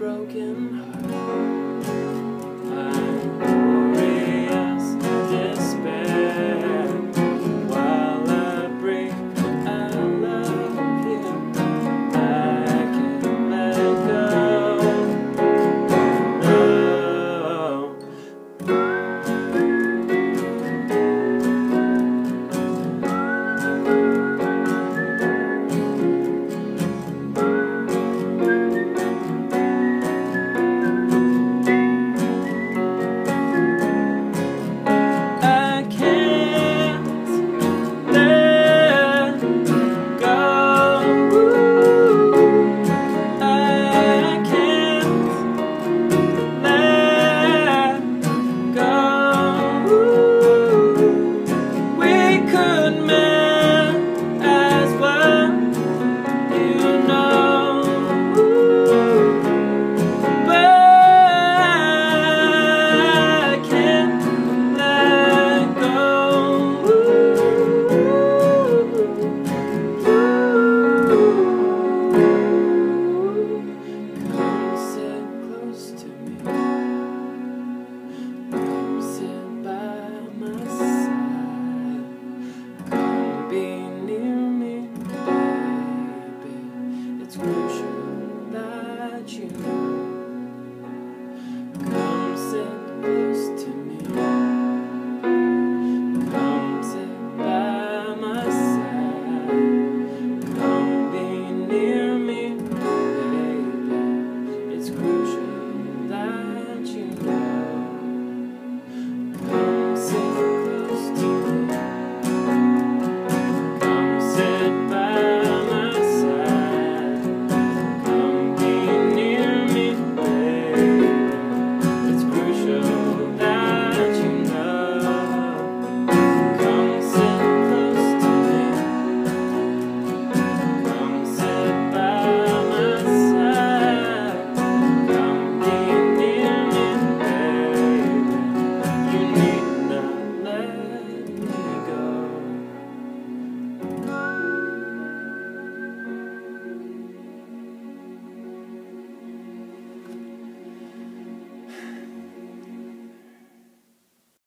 broken.